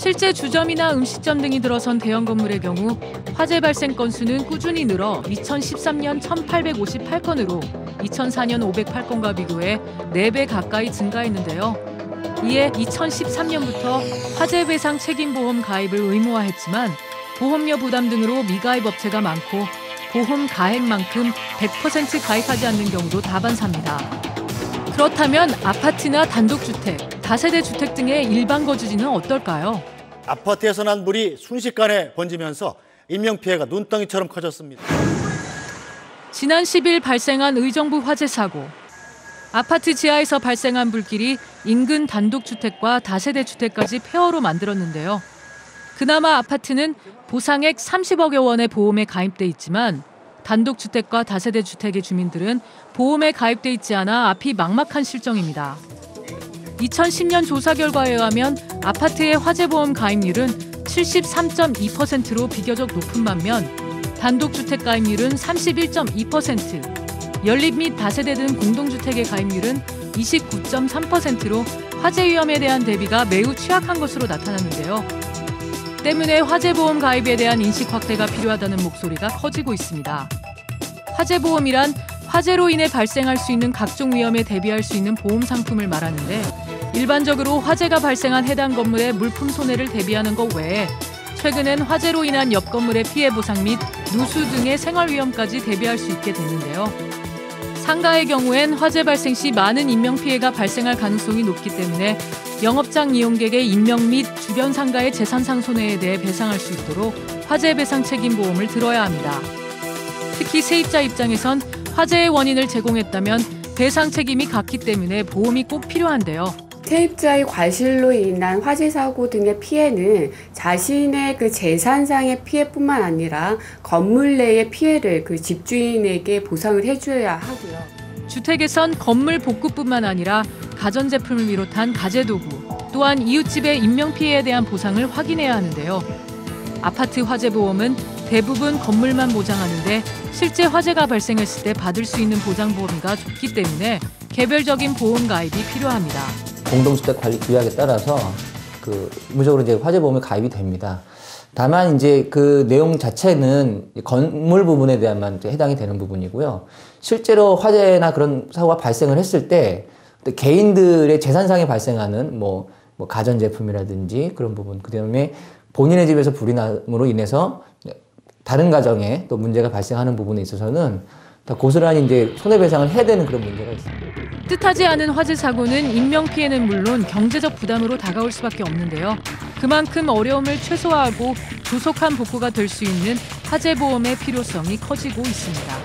실제 주점이나 음식점 등이 들어선 대형 건물의 경우 화재 발생 건수는 꾸준히 늘어 2013년 1,858건으로 2004년 508건과 비교해 4배 가까이 증가했는데요. 이에 2013년부터 화재 배상 책임보험 가입을 의무화했지만 보험료 부담 등으로 미가입 업체가 많고 보험 가액만큼 100% 가입하지 않는 경우도 다반사입니다. 그렇다면 아파트나 단독주택, 다세대 주택 등의 일반 거주지는 어떨까요? 아파트에서 난 물이 순식간에 번지면서 인명피해가 눈덩이처럼 커졌습니다. 지난 10일 발생한 의정부 화재 사고. 아파트 지하에서 발생한 불길이 인근 단독주택과 다세대 주택까지 폐허로 만들었는데요. 그나마 아파트는 보상액 30억여 원의 보험에 가입돼 있지만 단독주택과 다세대 주택의 주민들은 보험에 가입돼 있지 않아 앞이 막막한 실정입니다. 2010년 조사 결과에 의하면 아파트의 화재보험 가입률은 73.2%로 비교적 높은 반면 단독주택 가입률은 31.2%, 연립 및 다세대 등 공동주택의 가입률은 29.3%로 화재 위험에 대한 대비가 매우 취약한 것으로 나타났는데요. 때문에 화재보험 가입에 대한 인식 확대가 필요하다는 목소리가 커지고 있습니다. 화재보험이란 화재로 인해 발생할 수 있는 각종 위험에 대비할 수 있는 보험 상품을 말하는데 일반적으로 화재가 발생한 해당 건물의 물품 손해를 대비하는 것 외에 최근엔 화재로 인한 옆 건물의 피해 보상 및 누수 등의 생활 위험까지 대비할 수 있게 됐는데요. 상가의 경우엔 화재 발생 시 많은 인명 피해가 발생할 가능성이 높기 때문에 영업장 이용객의 인명 및 주변 상가의 재산상 손해에 대해 배상할 수 있도록 화재 배상 책임 보험을 들어야 합니다. 특히 세입자 입장에선 화재의 원인을 제공했다면 배상 책임이 같기 때문에 보험이 꼭 필요한데요. 세입자의 과실로 인한 화재 사고 등의 피해는 자신의 그 재산상의 피해뿐만 아니라 건물 내의 피해를 그 집주인에게 보상을 해줘야 하고요. 주택에선 건물 복구뿐만 아니라 가전제품을 비롯한 가재도구, 또한 이웃집의 인명피해에 대한 보상을 확인해야 하는데요. 아파트 화재보험은 대부분 건물만 보장하는데 실제 화재가 발생했을 때 받을 수 있는 보장보험과 좁기 때문에 개별적인 보험 가입이 필요합니다. 공동주택 관리 규약에 따라서 그 의무적으로 이제 화재보험에 가입이 됩니다. 다만 이제 그 내용 자체는 건물 부분에 대한만 해당이 되는 부분이고요. 실제로 화재나 그런 사고가 발생을 했을 때 개인들의 재산상에 발생하는 뭐, 뭐 가전제품이라든지 그런 부분, 그 다음에 본인의 집에서 불이 남으로 인해서 다른 가정에 또 문제가 발생하는 부분에 있어서는 다 고스란히 이제 손해배상을 해야 되는 그런 문제가 있습니다. 뜻하지 않은 화재 사고는 인명 피해는 물론 경제적 부담으로 다가올 수밖에 없는데요. 그만큼 어려움을 최소화하고 조속한 복구가 될 수 있는 화재 보험의 필요성이 커지고 있습니다.